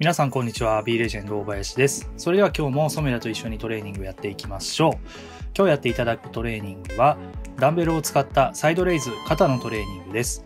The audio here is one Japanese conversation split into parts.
皆さんこんにちは。B レジェンド大林です。それでは今日もソメラと一緒にトレーニングやっていきましょう。今日やっていただくトレーニングはダンベルを使ったサイドレイズ肩のトレーニングです。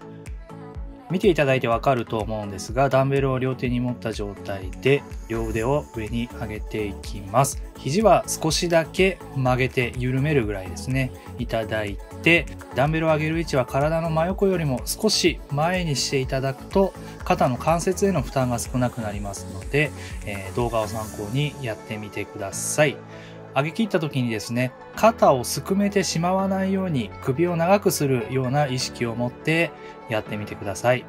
見ていただいてわかると思うんですがダンベルを両手に持った状態で両腕を上に上げていきます。肘は少しだけ曲げて緩めるぐらいですね。いただいてダンベルを上げる位置は体の真横よりも少し前にしていただくと肩の関節への負担が少なくなりますので、えー、動画を参考にやってみてください。上げ切った時にですね肩をすくめてしまわないように首を長くするような意識を持ってやってみてください。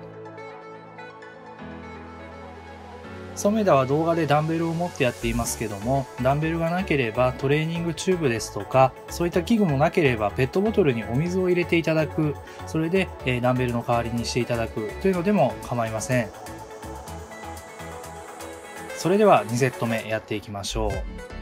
染田は動画でダンベルを持ってやっていますけどもダンベルがなければトレーニングチューブですとかそういった器具もなければペットボトルにお水を入れていただくそれで、えダンベルの代わりにしていただくというのでも構いません。それでは2セット目やっていきましょう。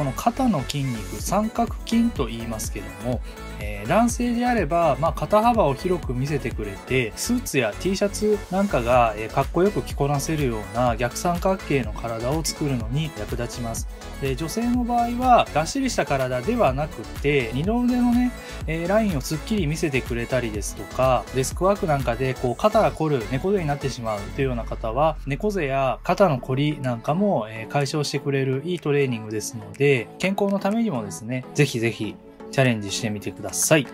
この肩の筋肉三角筋と言いますけども、えー、男性であれば、まあ、肩幅を広く見せてくれてスーツや T シャツなんかが、えー、かっこよく着こなせるような逆三角形の体を作るのに役立ちます。で女性の場合はがっしりした体ではなくて二の腕のね、えー、ラインをすっきり見せてくれたりですとかデスクワークなんかでこう肩が凝る猫背になってしまうというような方は猫背や肩の凝りなんかも、え解消してくれるいいトレーニングですので健康のためにもですね、ぜひぜひチャレンジしてみてください。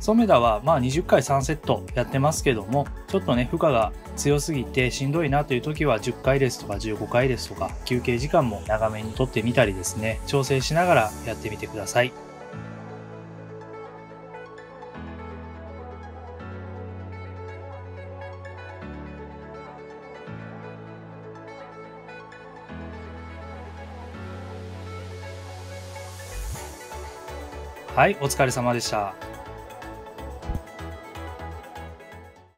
ソメダはまあ20回3セットやってますけども、ちょっとね、負荷が強すぎてしんどいなという時は10回ですとか15回ですとか、休憩時間も長めにとってみたりですね、調整しながらやってみてください。はい、お疲れ様でした。